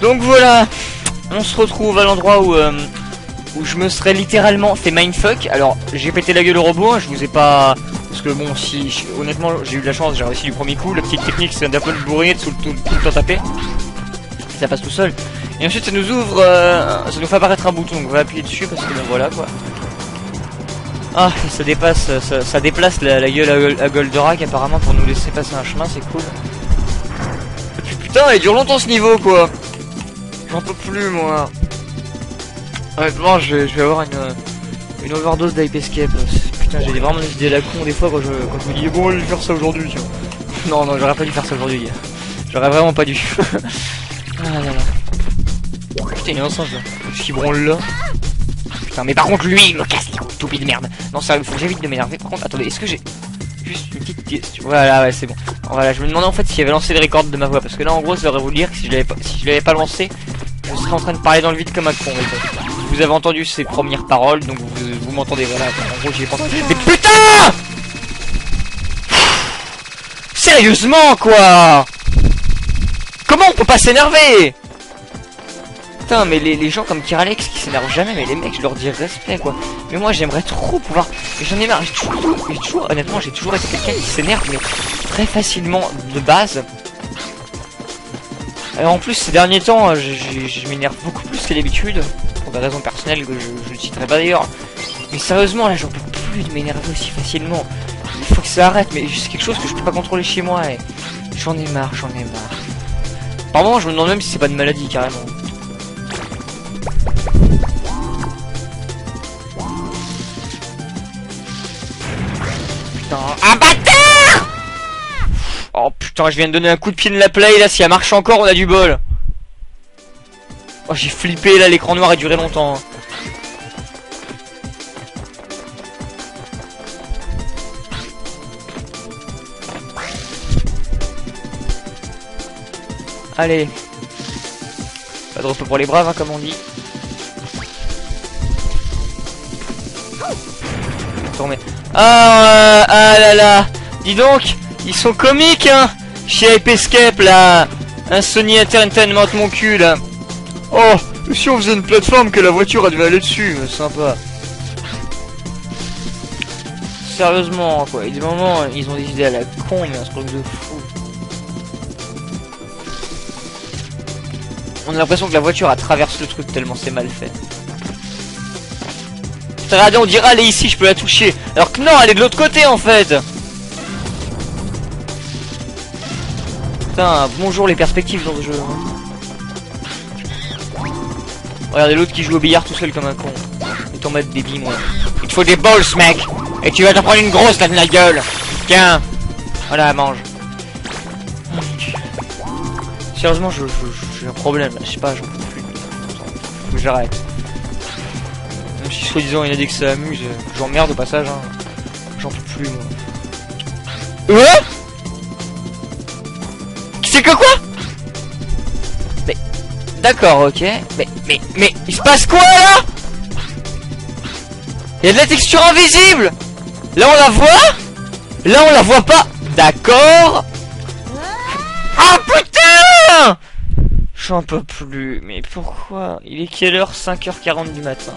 Donc voilà, on se retrouve à l'endroit où, euh, où je me serais littéralement fait mindfuck. Alors, j'ai pété la gueule au robot, hein, je vous ai pas... Parce que bon, si honnêtement, j'ai eu de la chance, j'ai réussi du premier coup. La petite technique, c'est d'un peu le bourrer, de tout, tout, tout le temps taper. Ça passe tout seul. Et ensuite, ça nous ouvre... euh, ça nous fait apparaître un bouton, donc on va appuyer dessus parce que voilà quoi. Ah, ça dépasse, ça, déplace la, gueule à, à Goldorak apparemment pour nous laisser passer un chemin, c'est cool. Putain, il dure longtemps ce niveau quoi. J'en peux plus moi. Honnêtement, je vais, avoir une, une overdose d'Hype Escape. Putain, j'ai vraiment des idées la con des fois quand je, quand je me dis bon, je vais faire ça aujourd'hui. Non, non, j'aurais pas dû faire ça aujourd'hui. J'aurais vraiment pas dû. ah là là. Putain, il est ensemble là. Là. Putain, mais par contre, lui, il me casse les couilles, de merde. Non, ça, faut que j'évite de m'énerver. Par contre, attendez, est-ce que j'ai juste une petite question? Voilà, ouais, c'est bon. Voilà, je me demandais en fait s'il avait lancé le record de ma voix. Parce que là, en gros, ça aurait voulu dire que si je l'avais pas, si je l'avais pas lancé, en train de parler dans le vide comme un con. Vous avez entendu ses premières paroles, donc vous, m'entendez, voilà. En gros, j'y ai pas entendu. Mais putain Sérieusement, quoi Comment on peut pas s'énerver Putain, mais les, les gens comme Kiralex qui s'énervent jamais, mais les mecs, je leur dis respect, quoi. Mais moi, j'aimerais trop pouvoir... J'en ai marre, j'ai toujours, j'ai toujours, honnêtement, j'ai toujours été quelqu'un qui s'énerve, mais très facilement de base. Alors en plus, ces derniers temps, euh, je, m'énerve beaucoup plus que d'habitude, pour des raisons personnelles que je, ne citerai pas d'ailleurs. Mais sérieusement, là, j'en peux plus de m'énerver aussi facilement. Il faut que ça arrête, mais c'est quelque chose que je peux pas contrôler chez moi, et j'en ai marre, j'en ai marre. Par je me demande même si c'est pas de maladie, carrément. Putain, je viens de donner un coup de pied de la play, là, si elle marche encore, on a du bol. Oh, j'ai flippé, là, l'écran noir a duré longtemps. hein. Allez. Pas de repos pour les braves, hein, comme on dit. Tourner. Ah, euh, ah là là. Dis donc, ils sont comiques, hein. Chez Escape, là. Un Sony Entertainment, mon cul, là. Oh, si on faisait une plateforme que la voiture, elle devait aller dessus, euh, sympa. Sérieusement, quoi. A des moments, ils ont des idées à la con, mais un truc de fou. On a l'impression que la voiture a traversé le truc tellement c'est mal fait. Regardez, on dirait elle est ici, je peux la toucher. Alors que non, elle est de l'autre côté en fait. Putain, bonjour les perspectives dans ce jeu. Regardez l'autre qui joue au billard tout seul comme un con. Et ton mode baby moi. Il te faut des balls mec. Et tu vas t'en prendre une grosse là de la gueule. Tiens. Voilà, mange. Oh. Sérieusement, je, je- j'ai un problème. Je sais pas, j'en peux plus. Faut que j'arrête. Même si soi-disant il a dit que ça amuse, euh, j'emmerde au passage. Hein. J'en peux plus moi. Ouais C'est que quoi Mais d'accord, ok. Mais mais mais il se passe quoi là Il y a de la texture invisible. Là on la voit Là on la voit pas. D'accord. Ah putain J'en peux plus. Mais pourquoi Il est quelle heure? 5h40 du matin.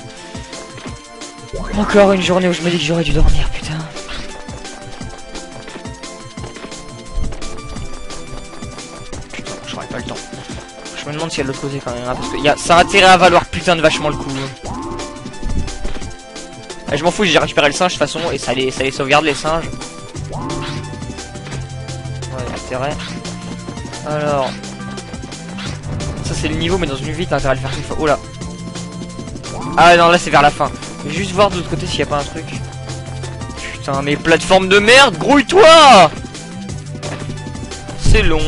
Encore une journée où je me dis que j'aurais dû dormir, putain. Putain, Si elle l'autre côté quand même, hein, parce que y a, ça a intérêt à valoir putain de vachement le coup. Ah, je m'en fous, j'ai récupéré le singe de toute façon, et ça les, ça les sauvegarde les singes. Ouais, intérêt. Alors. Ça c'est le niveau, mais dans une vie, t'as intérêt à le faire une fois. Oh là. Ah non, là c'est vers la fin. Juste voir de l'autre côté s'il y a pas un truc. Putain, mais plateforme de merde, grouille-toi C'est long.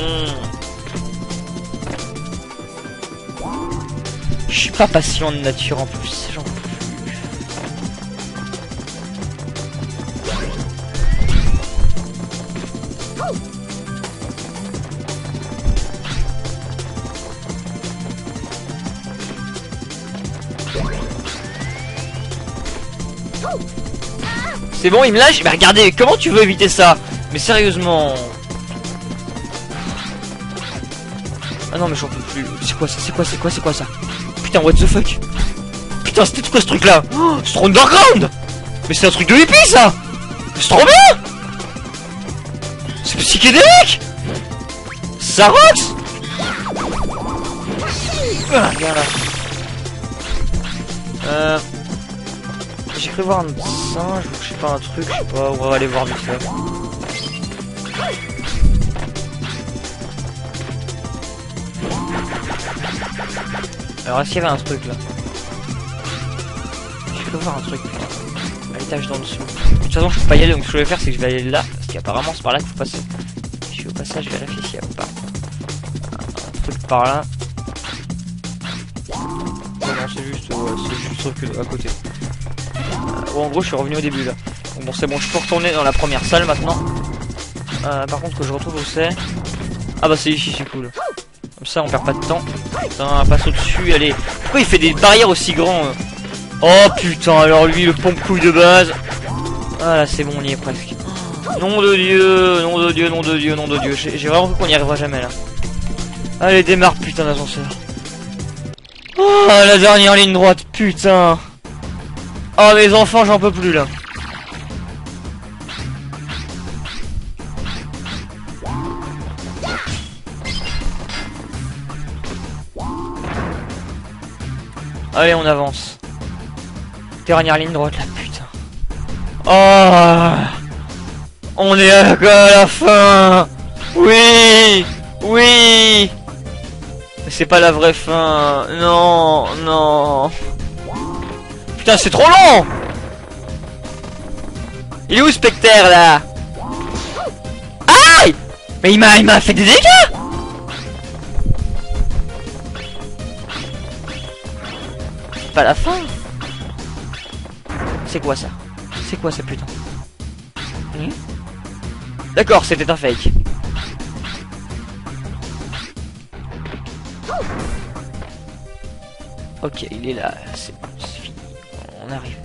Pas patient de nature en plus, j'en peux plus. C'est bon, il me lâche. Mais regardez, comment tu veux éviter ça? Mais sérieusement. Ah non mais j'en peux plus. C'est quoi ça? C'est quoi C'est quoi C'est quoi ça? Putain what the fuck Putain c'était quoi ce truc là oh, C'est trop underground Mais c'est un truc de hippie ça C'est trop bien C'est psychédélique Ça rocks ah. Euh... J'ai cru voir un singe, je sais pas un truc, je sais pas, on va aller voir vite fait. Alors est-ce qu'il y avait un truc là Je peux voir un truc à l'étage d'en dessous. De toute façon je peux pas y aller donc ce que je vais faire c'est que je vais aller là parce qu'apparemment c'est par là qu'il faut passer. Je suis au passage je vérifie s'il y a pas un truc par là. non c'est juste, c'est juste à côté. Euh, bon en gros je suis revenu au début là. Bon c'est bon je peux retourner dans la première salle maintenant. Euh, par contre que je retrouve où c'est? Ah bah c'est ici c'est cool. Comme ça on perd pas de temps. Putain, passe au-dessus, allez. Pourquoi il fait des barrières aussi grands euh Oh putain, alors lui, le pompe-couille de base. Ah là, c'est bon, on y est presque. Nom de Dieu, nom de Dieu, nom de Dieu, nom de Dieu. J'ai vraiment cru qu'on n'y arrivera jamais là. Allez, démarre, putain d'ascenseur. Oh, la dernière ligne droite, putain. Oh, mes enfants, j'en peux plus là. Allez, on avance. Dernière ligne droite, là, putain. Oh On est à la fin? Oui Oui c'est pas la vraie fin. Non, non. Putain, c'est trop long Il est où Spectre, là? Aïe Mais il m'a il m'a fait des dégâts pas la fin C'est quoi ça? C'est quoi ça putain? Hmm? D'accord, c'était un fake. Ok, il est là, c'est fini. On arrive.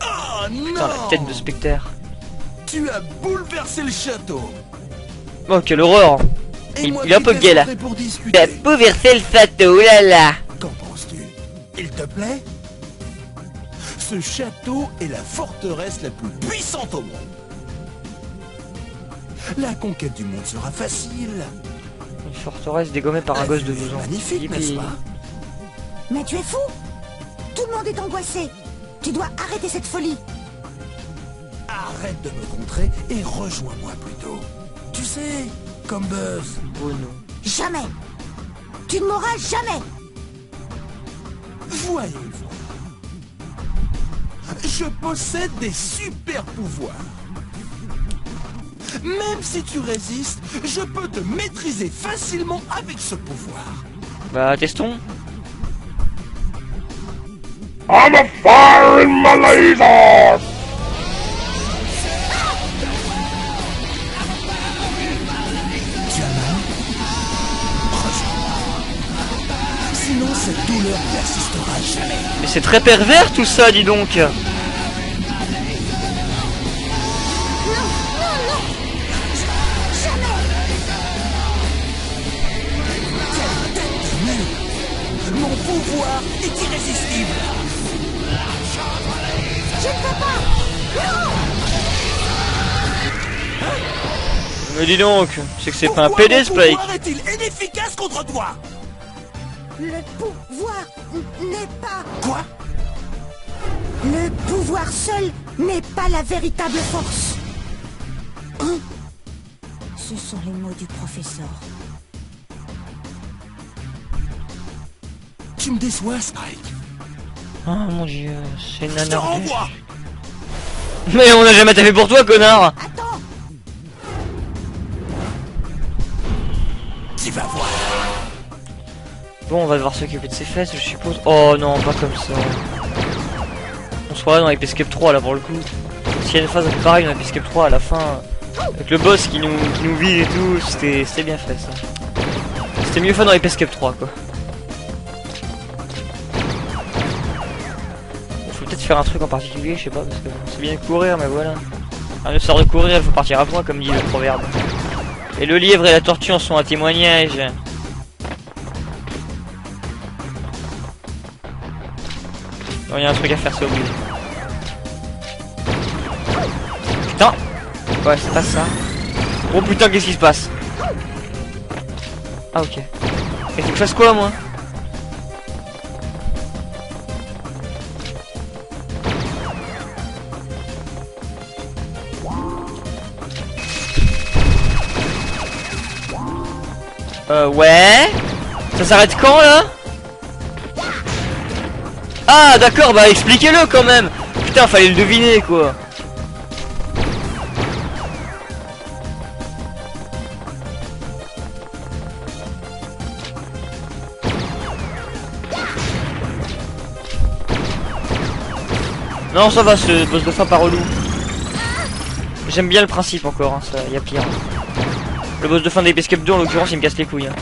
Oh Putain, la tête de Spectre. Tu as bouleversé le château. Oh, quelle horreur il, est un peu gay là. Tu as bouleversé le château, oulala. Qu'en penses-tu? Il te plaît? Ce château est la forteresse la plus puissante au monde. La conquête du monde sera facile. Une forteresse dégommée par un gosse de 12 ans. Magnifique, n'est-ce pas? Mais tu es fou Tout le monde est angoissé. Tu dois arrêter cette folie. Arrête de me contrer et rejoins-moi plutôt. Tu sais, comme Buzz. Oh non. Jamais Tu ne m'auras jamais Voyez Je possède des super pouvoirs. Même si tu résistes, je peux te maîtriser facilement avec ce pouvoir. Bah, testons. I'm a fire in my laser! Jamais. Mais c'est très pervers tout ça, dis donc. Non, non, non Jamais Mon pouvoir est irrésistible. Je ne peux pas Non Mais dis donc, c'est que c'est pas un PD mon Spike. pouvoir est-il inefficace contre toi? Le pouvoir n'est pas... Quoi? Le pouvoir seul n'est pas la véritable force. Hein? Ce sont les mots du professeur. Tu me déçois, Spike. Oh mon dieu, c'est une Je te nana. renvoie. Mais on a jamais taffé pour toi, connard Bon, on va devoir s'occuper de ses fesses, je suppose. Oh non, pas comme ça. On se croirait dans Epic Escape 3 là pour le coup. S'il y a une phase un peu pareille dans Epic Escape 3 à la fin, avec le boss qui nous, qui nous vide et tout, c'était bien fait ça. C'était mieux fait dans Escape 3 quoi. Bon, faut peut-être faire un truc en particulier, je sais pas, parce que c'est bien de courir, mais voilà. Un ne sort de courir, il faut partir à point, comme dit le proverbe. Et le lièvre et la tortue en sont un témoignage. Il y a un truc à faire, c'est obligé. Putain Ouais, c'est pas ça. Oh putain, qu'est-ce qui se passe? Ah, ok. Et faut que fasse quoi, moi? Euh, ouais Ça s'arrête quand, là? Ah, d'accord, bah expliquez-le, quand même Putain, fallait le deviner, quoi Non, ça va, ce boss de fin pas relou. J'aime bien le principe encore, hein, ça, y a pire. Le boss de fin d'Escape 2, en l'occurrence, il me casse les couilles. hein.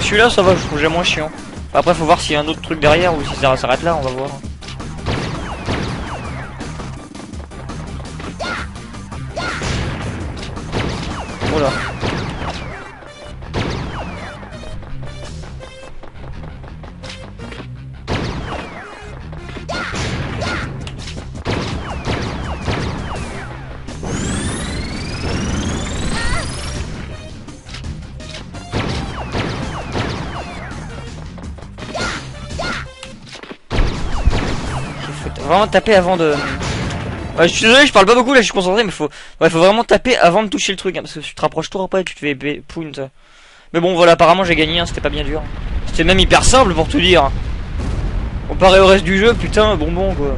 Celui-là, ça va, je trouve j'ai moins chiant. Après, faut voir s'il y a un autre truc derrière ou si ça s'arrête là, on va voir. Voilà. Vraiment taper avant de... Ouais, je suis désolé, je parle pas beaucoup là, je suis concentré, mais faut, faut vraiment taper avant de toucher le truc, hein, parce que tu te rapproches trop et tu te fais point. Mais bon, voilà, apparemment j'ai gagné, hein, c'était pas bien dur. C'était même hyper simple pour tout dire. Comparé au reste du jeu, putain, bonbon quoi.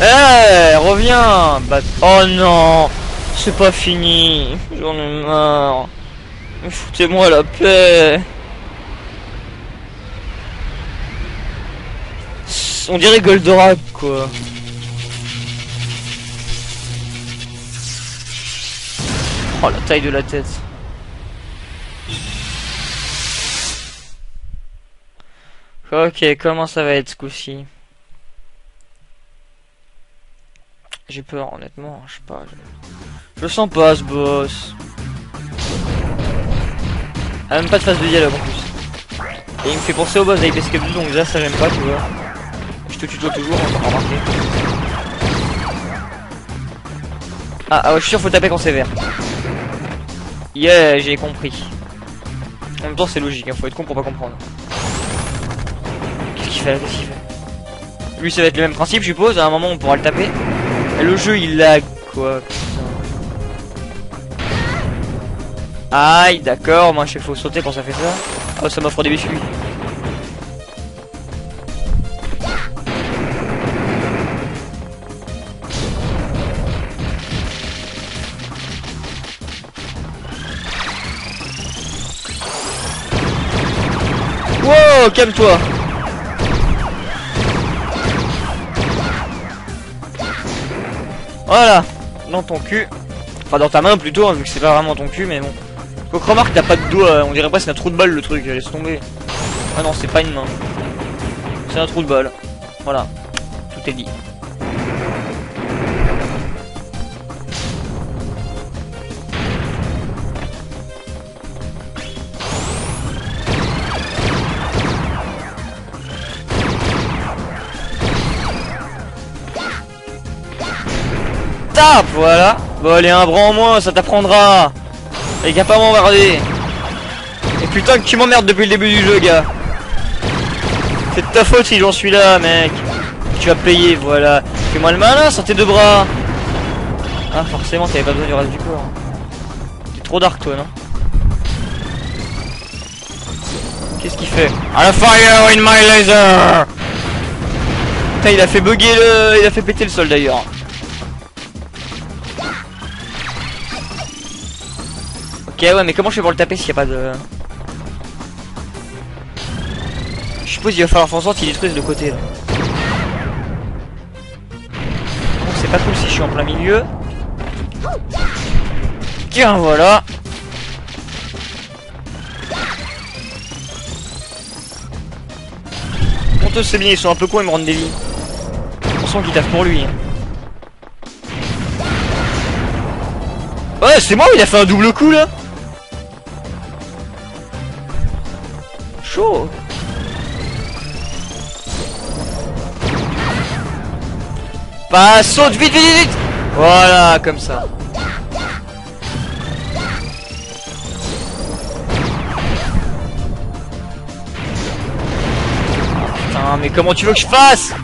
Eh, reviens bah, Oh non C'est pas fini J'en ai marre Foutez-moi la paix On dirait Goldorak quoi. Oh la taille de la tête. Ok, comment ça va être ce coup-ci? J'ai peur honnêtement, je sais pas. Je... sens pas ce boss. Ah, même pas de phase de dialogue en plus. Et il me fait penser au boss d'Ape Escape 2 donc là ça j'aime pas tu vois. Te tutoie toujours, on t'en remarqué. Ah, ah ouais, je suis sûr faut taper quand c'est vert. Yeah, j'ai compris. En même temps c'est logique, hein, faut être con pour pas comprendre. Qu'est-ce qu'il fait là Lui ça va être le même principe je suppose, à un moment on pourra le taper. Le jeu il lag quoi. putain. Aïe, d'accord, moi je sais faut sauter quand ça fait ça. Oh ça m'offre des biscuits. Calme-toi. Voilà, dans ton cul. Enfin, dans ta main plutôt, hein, vu que c'est pas vraiment ton cul, mais bon. Faut que remarque, t'as pas de doigt, euh, on dirait pas c'est un trou de balle le truc, laisse tomber. Ah non, c'est pas une main. C'est un trou de balle. Voilà, tout est dit. Voilà. Bon, allez, un bras en moins, ça t'apprendra. Et qu'à pas m'emmerder. Et putain que tu m'emmerdes depuis le début du jeu, gars. C'est de ta faute si j'en suis là, mec. Tu vas payer, voilà. Fais-moi le malin, sans tes deux bras. Ah, forcément, t'avais pas besoin du reste du corps. T'es trop dark, toi, non Qu'est-ce qu'il fait A fire in my laser Putain, il a fait bugger le... Il a fait péter le sol, d'ailleurs. Ouais, mais comment je fais pour le taper s'il n'y a pas de... Je suppose qu'il va falloir faire en sorte qu'il détruise de côté, là. Bon, c'est pas cool si je suis en plein milieu. Tiens, voilà. honteux, c'est bien, ils sont un peu cons, ils me rendent des vies. On sent qu'il taffe pour lui. hein. Ouais, c'est moi, il a fait un double coup là Chaud. Pas saute vite vite vite. Voilà comme ça. Putain mais comment tu veux que je fasse?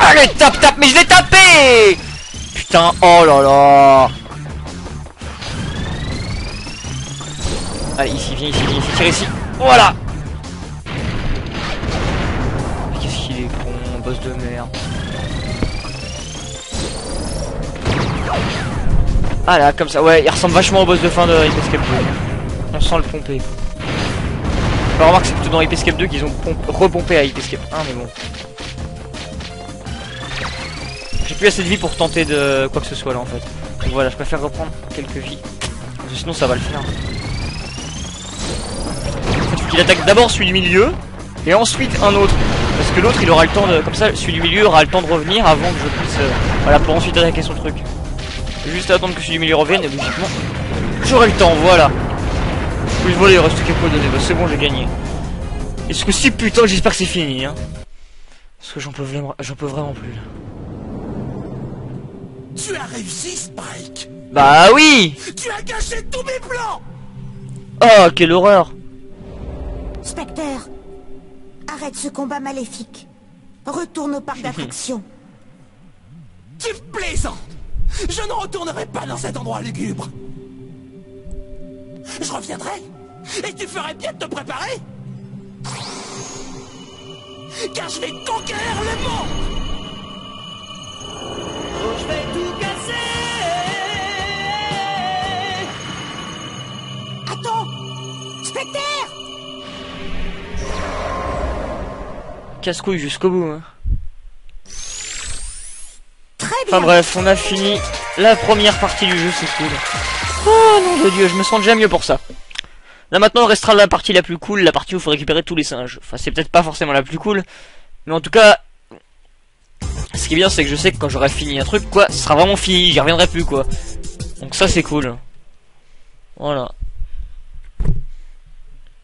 Allez tape tape mais je l'ai tapé Putain oh là là. Allez ici viens ici viens ici tire ici. Voilà. Qu'est-ce qu'il est con boss de merde. Ah là comme ça ouais il ressemble vachement au boss de fin de Hype Escape 2 On sent le pomper. Enfin, remarque c'est plutôt dans Hype Escape 2 qu'ils ont pomp- repompé à Hype Escape 1 mais bon j'ai plus assez de vie pour tenter de quoi que ce soit là en fait. Donc voilà, je préfère reprendre quelques vies. Parce que sinon ça va le faire. En fait, qu'il attaque d'abord celui du milieu et ensuite un autre. Parce que l'autre il aura le temps de. Comme ça, celui du milieu aura le temps de revenir avant que je puisse. euh, voilà, pour ensuite attaquer son truc. Juste attendre que celui du milieu revienne et logiquement. J'aurai le temps, voilà. Oui, voilà, il reste quelques données. Bah, c'est bon, j'ai gagné. Et ce coup-ci, putain, j'espère que c'est fini. Hein. Parce que j'en peux, vraiment- peux vraiment plus là. Tu as réussi, Spike. Bah oui. Tu as gâché tous mes plans. Oh, quelle horreur. Spectre, arrête ce combat maléfique. Retourne au parc d'attractions. Tu plaisantes. Je ne retournerai pas dans cet endroit lugubre. Je reviendrai Et tu ferais bien de te préparer. Car je vais conquérir le monde Casse-couille jusqu'au bout. Hein. Très bien Enfin bref, on a fini la première partie du jeu, c'est cool. Oh nom de dieu, je me sens déjà mieux pour ça. Là maintenant, il restera la partie la plus cool, la partie où il faut récupérer tous les singes. Enfin, c'est peut-être pas forcément la plus cool, mais en tout cas, ce qui est bien, c'est que je sais que quand j'aurai fini un truc, quoi, ce sera vraiment fini, j'y reviendrai plus, quoi. Donc ça, c'est cool. Voilà.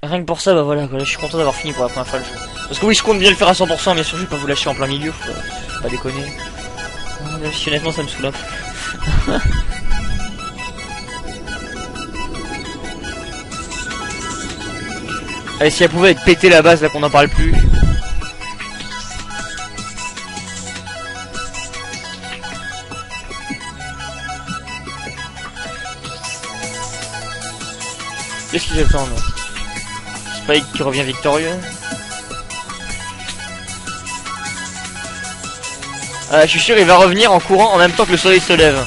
Rien que pour ça, bah voilà, là, je suis content d'avoir fini pour la première fois le jeu. Parce que oui, je compte bien le faire à 100%, bien sûr, je vais pas vous lâcher en plein milieu, faut pas déconner. Ah, même si honnêtement, ça me saoule. Allez, si elle pouvait être pétée la base, là qu'on n'en parle plus. Qu'est-ce qu'il attend, non Spike qui revient victorieux. Ah, je suis sûr il va revenir en courant en même temps que le soleil se lève.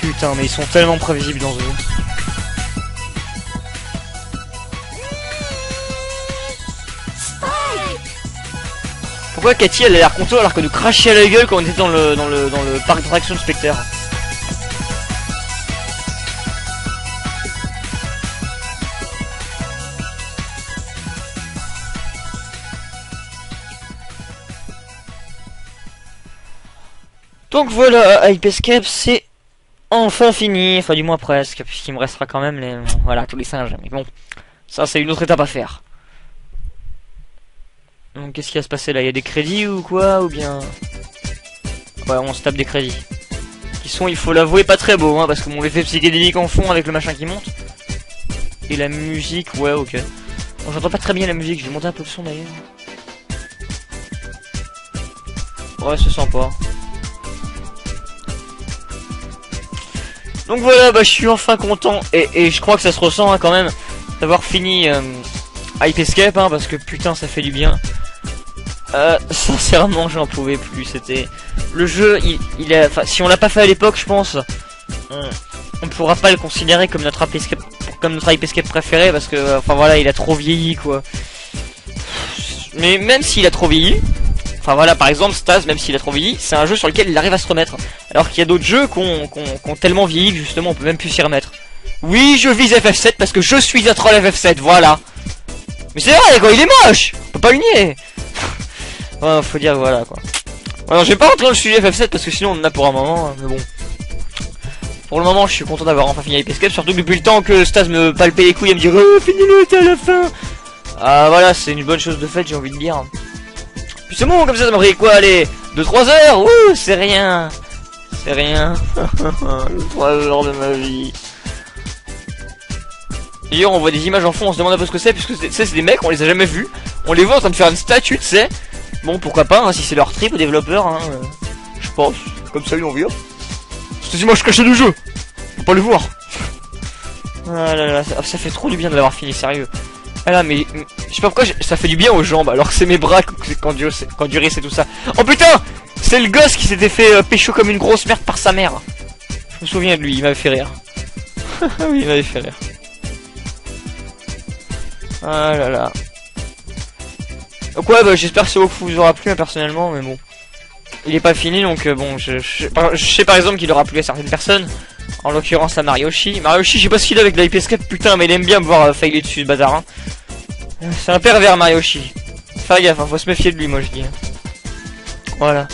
Putain, mais ils sont tellement prévisibles dans ce jeu. Pourquoi Cathy elle a l'air contente alors qu'elle nous crachait à la gueule quand on était dans le dans le dans le parc d'attraction Spectre? Donc voilà, Hype Escape c'est enfin fini, enfin du moins presque, puisqu'il me restera quand même les voilà tous les singes. Mais bon, ça c'est une autre étape à faire. Donc qu'est-ce qui va se passer là? Il y a des crédits ou quoi Ou bien... Ouais, on se tape des crédits. Qui sont, il faut l'avouer, pas très beaux, hein, parce que mon effet psychédélique en fond avec le machin qui monte. Et la musique, ouais, ok. Bon, j'entends pas très bien la musique, je vais monter un peu le son d'ailleurs. Ouais, c'est sympa. Donc voilà, bah je suis enfin content, et, je crois que ça se ressent hein, quand même, d'avoir fini euh, Hype Escape, hein, parce que putain ça fait du bien. Euh, sincèrement, j'en pouvais plus. C'était le jeu. Il, si on l'a pas fait à l'époque, je pense, on, on pourra pas le considérer comme notre Hype Escape, préféré, parce que, enfin voilà, il a trop vieilli, quoi. Mais même s'il a trop vieilli, Enfin voilà, par exemple, Stas, même s'il a trop vieilli, c'est un jeu sur lequel il arrive à se remettre. Alors qu'il y a d'autres jeux qui ont, tellement vieilli que justement on peut même plus s'y remettre. Oui, je vise FF7 parce que je suis un troll FF7, voilà. Mais c'est vrai, quoi, il est moche On peut pas le nier Ouais, faut dire, voilà, quoi. Alors, j'ai pas rentrer dans le sujet FF7 parce que sinon on en a pour un moment, hein, mais bon. Pour le moment, je suis content d'avoir enfin fini Escape, surtout depuis le temps que Stas me palpait les couilles et me dire oh, finis-le, t'es à la fin Ah voilà, c'est une bonne chose de fait, j'ai envie de dire. Puis c'est bon, comme ça, ça m'a pris quoi, allez 2-3 heures Ouh, c'est rien C'est rien 3 heures de ma vie D'ailleurs, on voit des images en fond, on se demande un peu ce que c'est, puisque c'est des mecs, on les a jamais vus. On les voit en train de faire une statue, tu sais. Bon, pourquoi pas, hein, si c'est leur trip aux développeurs, hein, euh, je pense. Comme ça, ils ont vu. C'est des images cachées du jeu. Faut pas le voir. Ah là là, ça, fait trop du bien de l'avoir fini, sérieux. Ah là, mais je sais pas pourquoi ça fait du bien aux jambes, alors que c'est mes bras quand durer c'est tout ça. Oh putain C'est le gosse qui s'était fait euh, pécho comme une grosse merde par sa mère. Je me souviens de lui, il m'avait fait rire. oui, il m'avait fait rire. Ah là là. Donc ouais, bah, j'espère que ce walkthrough vous aura plu, hein, personnellement, mais bon. Il est pas fini, donc euh, bon, je, je, sais par exemple qu'il aura plu à certaines personnes. En l'occurrence à Marioshi. Marioshi, je sais pas ce qu'il a avec la putain, mais il aime bien me voir euh, failler dessus ce bazar. Hein. C'est un pervers Marioshi. Fais gaffe, hein, faut se méfier de lui, moi je dis. Voilà.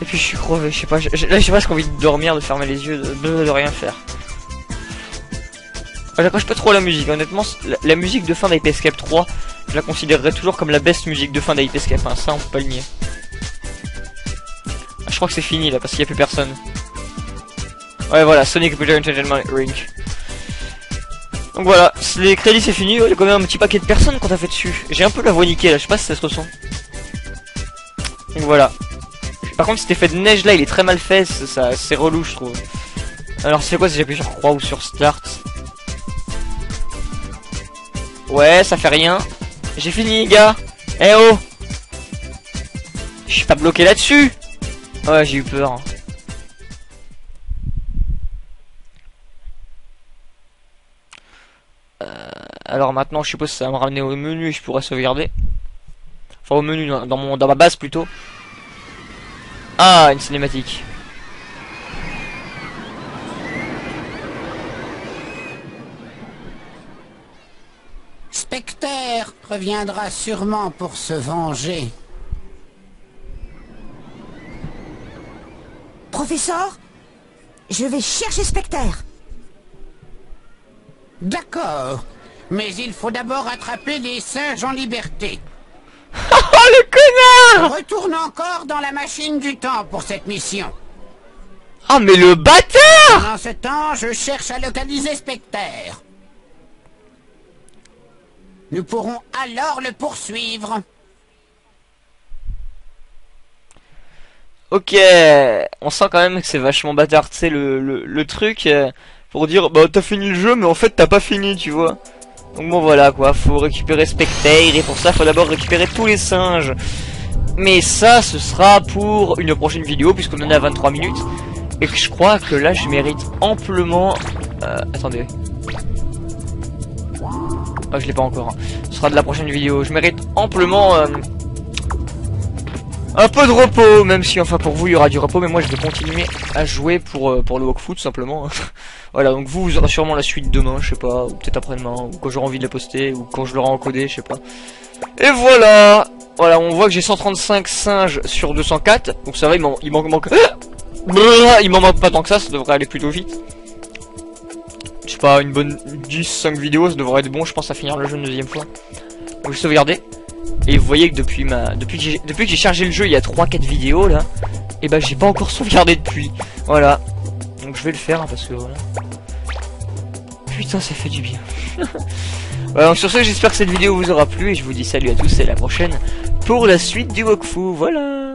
Et puis je suis crevé, je sais pas, là j'ai presque envie de dormir, de fermer les yeux, de, de rien faire. J'accroche pas trop la musique, honnêtement, la, musique de fin d'Ape Escape 3, je la considérerais toujours comme la best musique de fin d'Ape Escape, hein, ça on peut pas le nier. Je crois que c'est fini là, parce qu'il y a plus personne. Ouais voilà, Sonic Computer Entertainment Rink. Donc voilà, les crédits c'est fini, il y a quand même un petit paquet de personnes qu'on a fait dessus. J'ai un peu la voix niquée là, je sais pas si ça se ressent. Donc voilà. Par contre cet effet de neige là il est très mal fait, ça c'est relou je trouve. Alors c'est quoi si j'appuie sur croix ou sur start? Ouais, ça fait rien. J'ai fini, gars. Eh oh Je suis pas bloqué là-dessus Ouais, j'ai eu peur. Hein. Euh, alors maintenant, je suppose que ça va me ramener au menu et je pourrais sauvegarder. Enfin, au menu, dans, mon, dans ma base plutôt. Ah, une cinématique. Spectre reviendra sûrement pour se venger. Professeur, je vais chercher Spectre. D'accord, mais il faut d'abord attraper les singes en liberté. oh le connard Retourne encore dans la machine du temps pour cette mission. Ah mais le bâtard Pendant ce temps, je cherche à localiser Spectre. Nous pourrons alors le poursuivre. Ok, on sent quand même que c'est vachement bâtard, tu sais, le, truc euh, pour dire, bah t'as fini le jeu, mais en fait t'as pas fini, tu vois. Donc bon voilà quoi, faut récupérer Spectator, et pour ça faut d'abord récupérer tous les singes. Mais ça, ce sera pour une prochaine vidéo, puisqu'on en est à 23 minutes. Et que je crois que là, je mérite amplement... Euh, attendez. Ah, je l'ai pas encore. Hein. Ce sera de la prochaine vidéo. Je mérite amplement euh, un peu de repos, même si enfin pour vous il y aura du repos, mais moi je vais continuer à jouer pour euh, le walkfoot simplement. voilà, donc vous vous aurez sûrement la suite demain, je sais pas, ou peut-être après-demain, ou quand j'aurai envie de la poster, ou quand je l'aurai encodé, je sais pas. Et voilà Voilà, on voit que j'ai 135 singes sur 204, donc ça va, il, il manque... manque... il m'en manque pas tant que ça, ça devrait aller plutôt vite je sais pas, une bonne 10-5 vidéos, ça devrait être bon, je pense, à finir le jeu une deuxième fois. Donc je sauvegarder. Et vous voyez que depuis ma depuis que j'ai chargé le jeu il y a 3-4 vidéos là, et bah j'ai pas encore sauvegardé depuis. Voilà. Donc je vais le faire hein, parce que voilà. Putain ça fait du bien. voilà, donc sur ce j'espère que cette vidéo vous aura plu et je vous dis salut à tous et à la prochaine pour la suite du walkthrough. Voilà